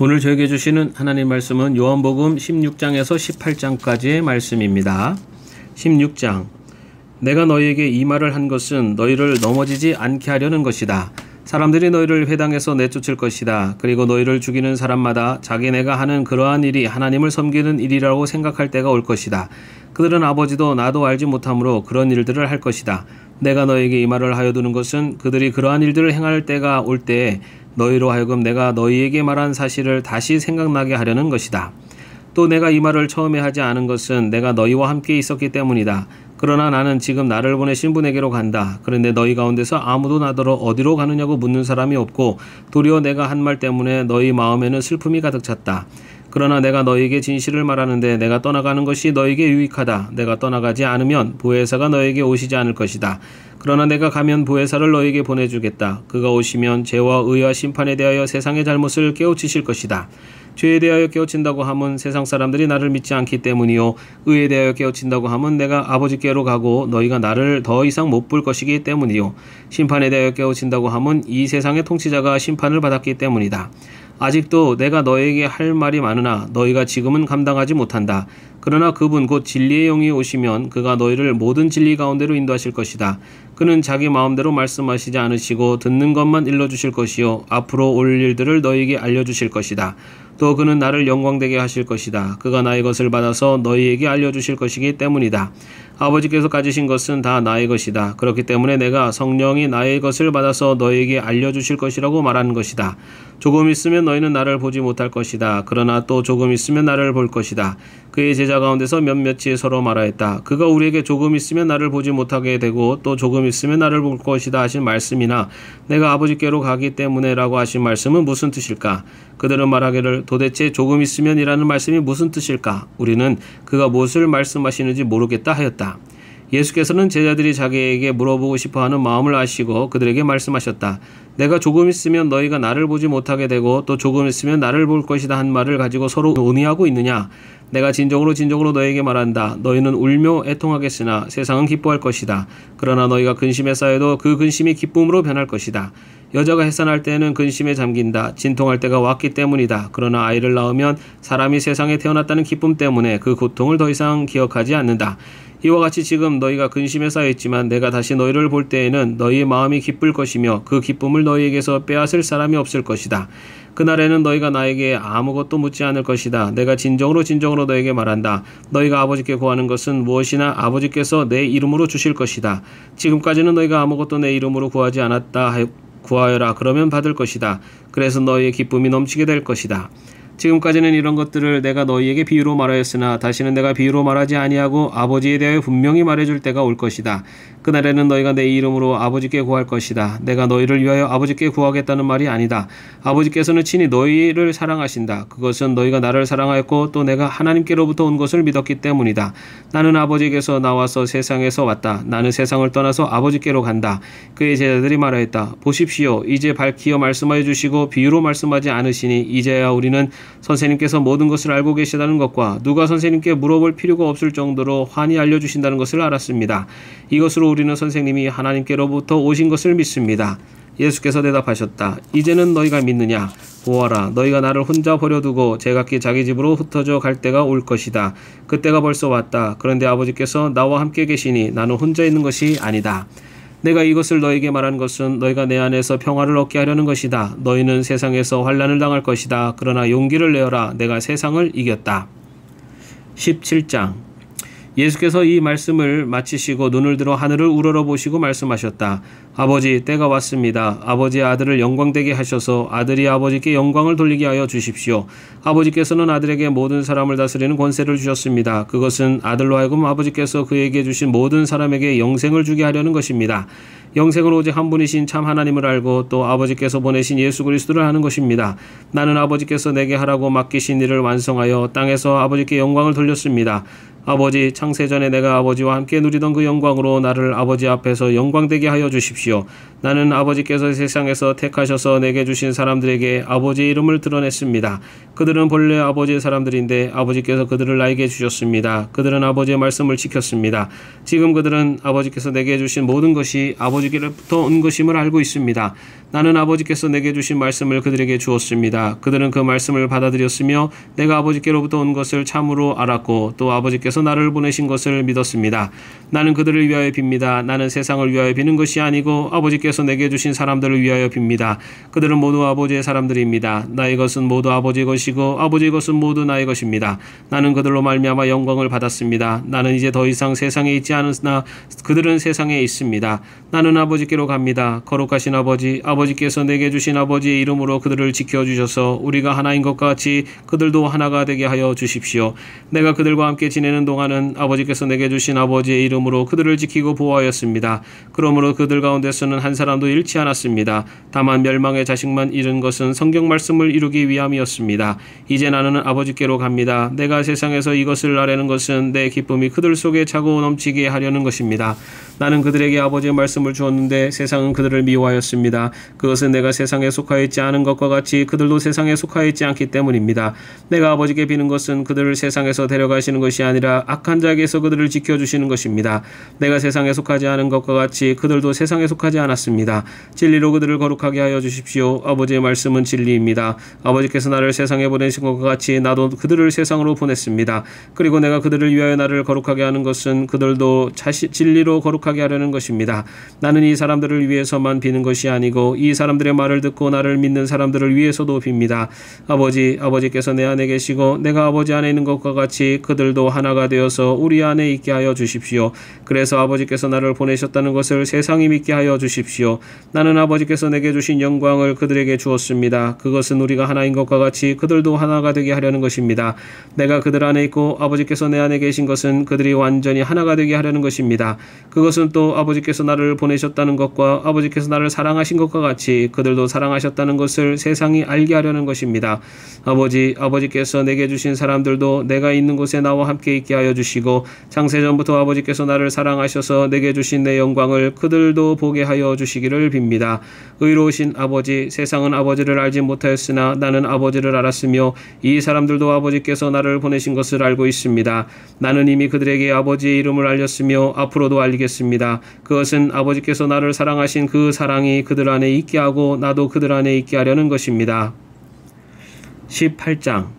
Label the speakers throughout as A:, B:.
A: 오늘 저에게 주시는 하나님 말씀은 요한복음 16장에서 18장까지의 말씀입니다. 16장 내가 너희에게 이 말을 한 것은 너희를 넘어지지 않게 하려는 것이다. 사람들이 너희를 회당에서 내쫓을 것이다. 그리고 너희를 죽이는 사람마다 자기네가 하는 그러한 일이 하나님을 섬기는 일이라고 생각할 때가 올 것이다. 그들은 아버지도 나도 알지 못하므로 그런 일들을 할 것이다. 내가 너에게 이 말을 하여 두는 것은 그들이 그러한 일들을 행할 때가 올 때에 너희로 하여금 내가 너희에게 말한 사실을 다시 생각나게 하려는 것이다. 또 내가 이 말을 처음에 하지 않은 것은 내가 너희와 함께 있었기 때문이다. 그러나 나는 지금 나를 보내신 분에게로 간다. 그런데 너희 가운데서 아무도 나더러 어디로 가느냐고 묻는 사람이 없고 도리어 내가 한 말 때문에 너희 마음에는 슬픔이 가득 찼다. 그러나 내가 너에게 진실을 말하는데 내가 떠나가는 것이 너에게 유익하다. 내가 떠나가지 않으면 보혜사가 너에게 오시지 않을 것이다. 그러나 내가 가면 보혜사를 너에게 보내주겠다. 그가 오시면 죄와 의와 심판에 대하여 세상의 잘못을 깨우치실 것이다. 죄에 대하여 깨우친다고 함은 세상 사람들이 나를 믿지 않기 때문이요 의에 대하여 깨우친다고 함은 내가 아버지께로 가고 너희가 나를 더 이상 못 볼 것이기 때문이요 심판에 대하여 깨우친다고 함은 이 세상의 통치자가 심판을 받았기 때문이다. 아직도 내가 너에게 할 말이 많으나 너희가 지금은 감당하지 못한다. 그러나 그분 곧 진리의 영이 오시면 그가 너희를 모든 진리 가운데로 인도하실 것이다. 그는 자기 마음대로 말씀하시지 않으시고 듣는 것만 일러주실 것이요 앞으로 올 일들을 너희에게 알려주실 것이다. 또 그는 나를 영광되게 하실 것이다. 그가 나의 것을 받아서 너희에게 알려주실 것이기 때문이다. 아버지께서 가지신 것은 다 나의 것이다. 그렇기 때문에 내가 성령이 나의 것을 받아서 너희에게 알려주실 것이라고 말하는 것이다. 조금 있으면 너희는 나를 보지 못할 것이다. 그러나 또 조금 있으면 나를 볼 것이다. 그의 제자 가운데서 몇몇이 서로 말하였다. 그가 우리에게 조금 있으면 나를 보지 못하게 되고 또 조금 있으면 나를 볼 것이다 하신 말씀이나 내가 아버지께로 가기 때문에라고 하신 말씀은 무슨 뜻일까? 그들은 말하기를 도대체 조금 있으면이라는 말씀이 무슨 뜻일까? 우리는 그가 무엇을 말씀하시는지 모르겠다 하였다. 예수께서는 제자들이 자기에게 물어보고 싶어 하는 마음을 아시고 그들에게 말씀하셨다. 내가 조금 있으면 너희가 나를 보지 못하게 되고 또 조금 있으면 나를 볼 것이다 한 말을 가지고 서로 논의하고 있느냐? 내가 진정으로 진정으로 너에게 말한다. 너희는 울며 애통하겠으나 세상은 기뻐할 것이다. 그러나 너희가 근심에 쌓여도 그 근심이 기쁨으로 변할 것이다. 여자가 해산할 때에는 근심에 잠긴다. 진통할 때가 왔기 때문이다. 그러나 아이를 낳으면 사람이 세상에 태어났다는 기쁨 때문에 그 고통을 더 이상 기억하지 않는다. 이와 같이 지금 너희가 근심에 쌓여 있지만 내가 다시 너희를 볼 때에는 너희의 마음이 기쁠 것이며 그 기쁨을 너희에게서 빼앗을 사람이 없을 것이다. 그날에는 너희가 나에게 아무것도 묻지 않을 것이다. 내가 진정으로 진정으로 너에게 말한다. 너희가 아버지께 구하는 것은 무엇이나 아버지께서 내 이름으로 주실 것이다. 지금까지는 너희가 아무것도 내 이름으로 구하지 않았다. 구하여라. 그러면 받을 것이다. 그래서 너희의 기쁨이 넘치게 될 것이다. 지금까지는 이런 것들을 내가 너희에게 비유로 말하였으나 다시는 내가 비유로 말하지 아니하고 아버지에 대하여 분명히 말해줄 때가 올 것이다. 그날에는 너희가 내 이름으로 아버지께 구할 것이다. 내가 너희를 위하여 아버지께 구하겠다는 말이 아니다. 아버지께서는 친히 너희를 사랑하신다. 그것은 너희가 나를 사랑하였고 또 내가 하나님께로부터 온 것을 믿었기 때문이다. 나는 아버지께서 나와서 세상에서 왔다. 나는 세상을 떠나서 아버지께로 간다. 그의 제자들이 말하였다. 보십시오. 이제 밝히어 말씀하여 주시고 비유로 말씀하지 않으시니 이제야 우리는 선생님께서 모든 것을 알고 계시다는 것과 누가 선생님께 물어볼 필요가 없을 정도로 환히 알려주신다는 것을 알았습니다. 이것으로 우리는 선생님이 하나님께로부터 오신 것을 믿습니다. 예수께서 대답하셨다. 이제는 너희가 믿느냐? 보아라. 너희가 나를 혼자 버려두고 제각기 자기 집으로 흩어져 갈 때가 올 것이다. 그때가 벌써 왔다. 그런데 아버지께서 나와 함께 계시니 나는 혼자 있는 것이 아니다. 내가 이것을 너에게 말하는 것은 너희가 내 안에서 평화를 얻게 하려는 것이다. 너희는 세상에서 환란을 당할 것이다. 그러나 용기를 내어라. 내가 세상을 이겼다. 17장 예수께서 이 말씀을 마치시고 눈을 들어 하늘을 우러러 보시고 말씀하셨다. 아버지, 때가 왔습니다. 아버지의 아들을 영광되게 하셔서 아들이 아버지께 영광을 돌리게 하여 주십시오. 아버지께서는 아들에게 모든 사람을 다스리는 권세를 주셨습니다. 그것은 아들로 하여금 아버지께서 그에게 주신 모든 사람에게 영생을 주게 하려는 것입니다. 영생은 오직 한 분이신 참 하나님을 알고 또 아버지께서 보내신 예수 그리스도를 하는 것입니다. 나는 아버지께서 내게 하라고 맡기신 일을 완성하여 땅에서 아버지께 영광을 돌렸습니다. 아버지 창세전에 내가 아버지와 함께 누리던 그 영광으로 나를 아버지 앞에서 영광되게 하여 주십시오. 나는 아버지께서 세상에서 택하셔서 내게 주신 사람들에게 아버지의 이름을 드러냈습니다. 그들은 본래 아버지의 사람들인데 아버지께서 그들을 나에게 주셨습니다. 그들은 아버지의 말씀을 지켰습니다. 지금 그들은 아버지께서 내게 주신 모든 것이 아버지께로부터 온 것임을 알고 있습니다. 나는 아버지께서 내게 주신 말씀을 그들에게 주었습니다. 그들은 그 말씀을 받아들였으며 내가 아버지께로부터 온 것을 참으로 알았고 또 아버지께서 나를 보내신 것을 믿었습니다. 나는 그들을 위하여 빕니다. 나는 세상을 위하여 비는 것이 아니고 아버지께서 내게 주신 사람들을 위하여 빕니다. 그들은 모두 아버지의 사람들입니다. 나의 것은 모두 아버지의 것이고 아버지의 것은 모두 나의 것입니다. 나는 그들로 말미암아 영광을 받았습니다. 나는 이제 더 이상 세상에 있지 않으나 그들은 세상에 있습니다. 나는 아버지께로 갑니다. 거룩하신 아버지, 아버지 께서 내게 주신 아버지의 이름으로 그들을 지켜주셔서 우리가 하나인 것과 같이 그들도 하나가 되게 하여 주십시오. 내가 그들과 함께 지내는 동안은 아버지께서 내게 주신 아버지의 이름으로 그들을 지키고 보호하였습니다. 그러므로 그들 가운데서는 한 사람도 잃지 않았습니다. 다만 멸망의 자식만 잃은 것은 성경 말씀을 이루기 위함이었습니다. 이제 나는 아버지께로 갑니다. 내가 세상에서 이것을 아뢰는 것은 내 기쁨이 그들 속에 차고 넘치게 하려는 것입니다. 나는 그들에게 아버지의 말씀을 주었는데 세상은 그들을 미워하였습니다. 그것은 내가 세상에 속하여 있지 않은 것과 같이 그들도 세상에 속하여 있지 않기 때문입니다. 내가 아버지께 비는 것은 그들을 세상에서 데려가시는 것이 아니라 악한 자에게서 그들을 지켜주시는 것입니다. 내가 세상에 속하지 않은 것과 같이 그들도 세상에 속하지 않았습니다. 진리로 그들을 거룩하게 하여 주십시오. 아버지의 말씀은 진리입니다. 아버지께서 나를 세상에 보내신 것과 같이 나도 그들을 세상으로 보냈습니다. 그리고 내가 그들을 위하여 나를 거룩하게 하는 것은 그들도 자시, 진리로 거룩하게 하려는 것입니다. 나는 이 사람들을 위해서만 비는 것이 아니고 이 사람들의 말을 듣고 나를 믿는 사람들을 위해서도 빕니다. 아버지, 아버지께서 내 안에 계시고 내가 아버지 안에 있는 것과 같이 그들도 하나가 되어서 우리 안에 있게 하여 주십시오. 그래서 아버지께서 나를 보내셨다는 것을 세상이 믿게 하여 주십시오. 나는 아버지께서 내게 주신 영광을 그들에게 주었습니다. 그것은 우리가 하나인 것과 같이 그들도 하나가 되게 하려는 것입니다. 내가 그들 안에 있고 아버지께서 내 안에 계신 것은 그들이 완전히 하나가 되게 하려는 것입니다. 그것은 또 아버지께서 나를 보내셨다는 것과 아버지께서 나를 사랑하신 것과 같이 그들도 사랑하셨다는 것을 세상이 알게 하려는 것입니다. 아버지, 아버지께서 내게 주신 사람들도 내가 있는 곳에 나와 함께 있게 하여 주시고 창세전부터 아버지께서 나를 사랑하셔서 내게 주신 내 영광을 그들도 보게 하여 주시기를 빕니다. 의로우신 아버지, 세상은 아버지를 알지 못하였으나 나는 아버지를 알았으며 이 사람들도 아버지께서 나를 보내신 것을 알고 있습니다. 나는 이미 그들에게 아버지의 이름을 알렸으며 앞으로도 알리겠습니다. 그것은 아버지께서 나를 사랑하신 그 사랑이 그들 안에 있게 하고 나도 그들 안에 있게 하려는 것입니다. 18장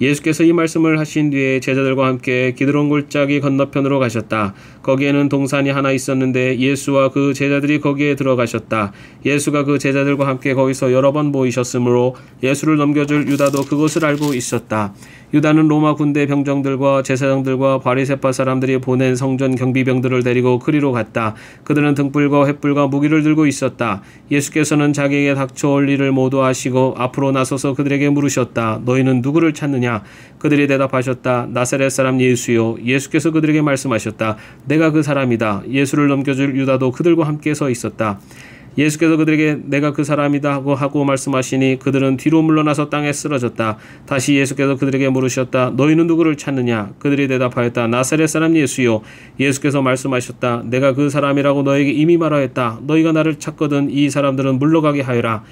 A: 예수께서 이 말씀을 하신 뒤에 제자들과 함께 기드론 골짜기 건너편으로 가셨다. 거기에는 동산이 하나 있었는데 예수와 그 제자들이 거기에 들어가셨다. 예수가 그 제자들과 함께 거기서 여러 번 보이셨으므로 예수를 넘겨줄 유다도 그것을 알고 있었다. 유다는 로마 군대 병정들과 제사장들과 바리새파 사람들이 보낸 성전 경비병들을 데리고 그리로 갔다. 그들은 등불과 횃불과 무기를 들고 있었다. 예수께서는 자기에게 닥쳐올 일을 모두 하시고 앞으로 나서서 그들에게 물으셨다. 너희는 누구를 찾느냐? 그들이 대답하셨다. 나사렛 사람 예수요. 예수께서 그들에게 말씀하셨다. 내가 그 사람이다. 예수를 넘겨줄 유다도 그들과 함께 서 있었다. 예수께서 그들에게 내가 그 사람이다 하고 하고 말씀하시니 그들은 뒤로 물러나서 땅에 쓰러졌다. 다시 예수께서 그들에게 물으셨다. 너희는 누구를 찾느냐? 그들이 대답하였다. 나사렛 사람 예수요. 예수께서 말씀하셨다. 내가 그 사람이라고 너에게 이미 말하였다. 너희가 나를 찾거든 이 사람들은 물러가게 하여라.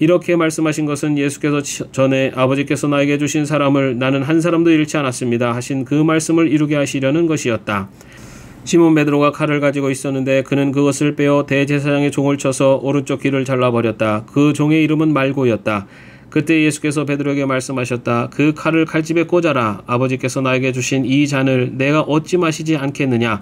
A: 이렇게 말씀하신 것은 예수께서 전에 아버지께서 나에게 주신 사람을 나는 한 사람도 잃지 않았습니다 하신 그 말씀을 이루게 하시려는 것이었다. 시몬 베드로가 칼을 가지고 있었는데 그는 그것을 빼어 대제사장의 종을 쳐서 오른쪽 귀를 잘라버렸다. 그 종의 이름은 말고였다. 그때 예수께서 베드로에게 말씀하셨다. 그 칼을 칼집에 꽂아라. 아버지께서 나에게 주신 이 잔을 내가 얻지 마시지 않겠느냐.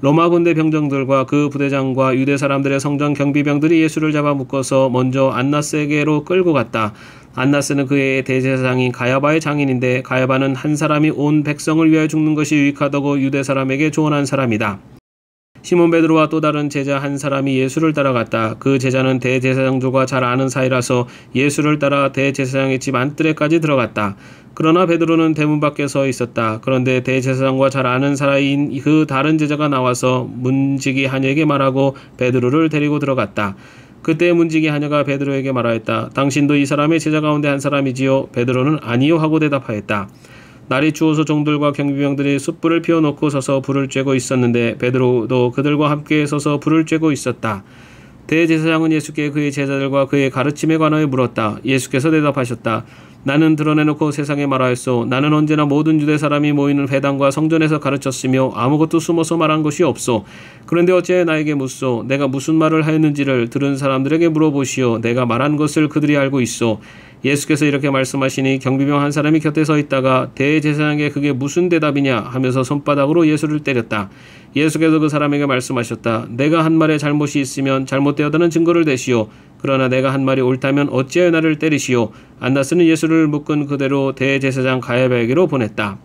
A: 로마 군대 병정들과 그 부대장과 유대 사람들의 성전 경비병들이 예수를 잡아 묶어서 먼저 안나스에게로 끌고 갔다. 안나스는 그의 대제사장인 가야바의 장인인데 가야바는 한 사람이 온 백성을 위하여 죽는 것이 유익하다고 유대 사람에게 조언한 사람이다. 시몬 베드로와 또 다른 제자 한 사람이 예수를 따라갔다. 그 제자는 대제사장들과 잘 아는 사이라서 예수를 따라 대제사장의 집 안뜰에까지 들어갔다. 그러나 베드로는 대문 밖에 서 있었다. 그런데 대제사장과 잘 아는 사이인 그 다른 제자가 나와서 문지기 한에게 말하고 베드로를 데리고 들어갔다. 그때 문지기 하녀가 베드로에게 말하였다. 당신도 이 사람의 제자 가운데 한 사람이지요? 베드로는 아니요 하고 대답하였다. 날이 추워서 종들과 경비병들이 숯불을 피워놓고 서서 불을 쬐고 있었는데 베드로도 그들과 함께 서서 불을 쬐고 있었다. 대제사장은 예수께 그의 제자들과 그의 가르침에 관하여 물었다. 예수께서 대답하셨다. 나는 드러내놓고 세상에 말하였소. 나는 언제나 모든 유대 사람이 모이는 회당과 성전에서 가르쳤으며 아무것도 숨어서 말한 것이 없소. 그런데 어째 나에게 묻소. 내가 무슨 말을 하였는지를 들은 사람들에게 물어보시오. 내가 말한 것을 그들이 알고 있소. 예수께서 이렇게 말씀하시니 경비병 한 사람이 곁에 서 있다가 대제사장에게 그게 무슨 대답이냐 하면서 손바닥으로 예수를 때렸다. 예수께서 그 사람에게 말씀하셨다. 내가 한 말에 잘못이 있으면 잘못되었다는 증거를 대시오. 그러나 내가 한 말이 옳다면 어찌하여 나를 때리시오. 안나스는 예수를 묶은 그대로 대제사장 가야바에게로 보냈다.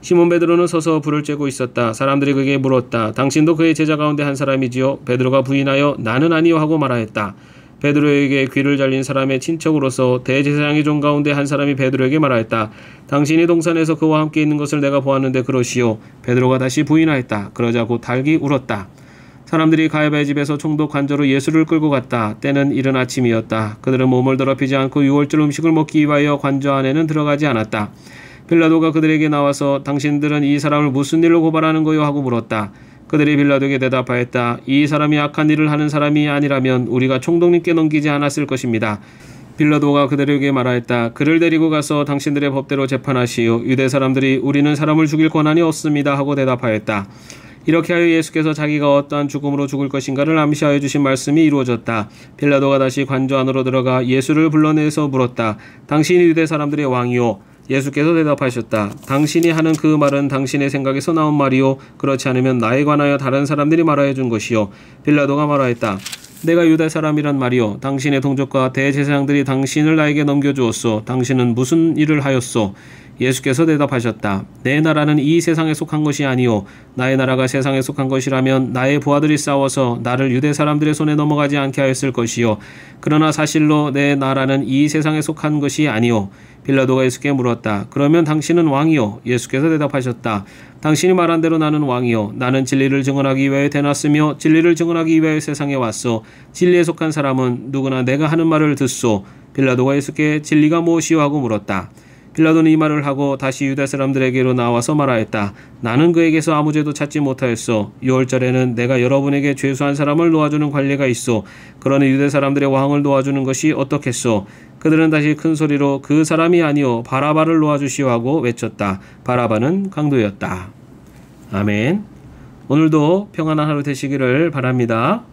A: 시몬 베드로는 서서 불을 쬐고 있었다. 사람들이 그에게 물었다. 당신도 그의 제자 가운데 한 사람이지요? 베드로가 부인하여 나는 아니요 하고 말하였다. 베드로에게 귀를 잘린 사람의 친척으로서 대제사장의 종 가운데 한 사람이 베드로에게 말하였다. 당신이 동산에서 그와 함께 있는 것을 내가 보았는데 그러시오. 베드로가 다시 부인하였다. 그러자 곧 닭이 울었다. 사람들이 가야바의 집에서 총독 관저로 예수를 끌고 갔다. 때는 이른 아침이었다. 그들은 몸을 더럽히지 않고 유월절 음식을 먹기 위하여 관저 안에는 들어가지 않았다. 빌라도가 그들에게 나와서 당신들은 이 사람을 무슨 일로 고발하는 거요 하고 물었다. 그들이 빌라도에게 대답하였다. 이 사람이 악한 일을 하는 사람이 아니라면 우리가 총독님께 넘기지 않았을 것입니다. 빌라도가 그들에게 말하였다. 그를 데리고 가서 당신들의 법대로 재판하시오. 유대 사람들이 우리는 사람을 죽일 권한이 없습니다 하고 대답하였다. 이렇게 하여 예수께서 자기가 어떠한 죽음으로 죽을 것인가를 암시하여 주신 말씀이 이루어졌다. 빌라도가 다시 관저 안으로 들어가 예수를 불러내서 물었다. 당신이 유대 사람들의 왕이요. 예수께서 대답하셨다. 당신이 하는 그 말은 당신의 생각에서 나온 말이요. 그렇지 않으면 나에 관하여 다른 사람들이 말하여 준 것이요. 빌라도가 말하였다. 내가 유대 사람이란 말이요. 당신의 동족과 대제사장들이 당신을 나에게 넘겨주었소. 당신은 무슨 일을 하였소? 예수께서 대답하셨다. 내 나라는 이 세상에 속한 것이 아니요 나의 나라가 세상에 속한 것이라면 나의 부하들이 싸워서 나를 유대 사람들의 손에 넘어가지 않게 하였을 것이요 그러나 사실로 내 나라는 이 세상에 속한 것이 아니요 빌라도가 예수께 물었다. 그러면 당신은 왕이요? 예수께서 대답하셨다. 당신이 말한 대로 나는 왕이요. 나는 진리를 증언하기 위하여 태어났으며 진리를 증언하기 위하여 세상에 왔소. 진리에 속한 사람은 누구나 내가 하는 말을 듣소. 빌라도가 예수께 진리가 무엇이요? 하고 물었다. 빌라도는 이 말을 하고 다시 유다 사람들에게로 나와서 말하였다. 나는 그에게서 아무 죄도 찾지 못하였소. 6월절에는 내가 여러분에게 죄수한 사람을 놓아주는 관례가 있소. 그러니 유대 사람들의 왕을 놓아주는 것이 어떻겠소. 그들은 다시 큰 소리로 그 사람이 아니오 바라바를 놓아주시오 하고 외쳤다. 바라바는 강도였다. 아멘. 오늘도 평안한 하루 되시기를 바랍니다.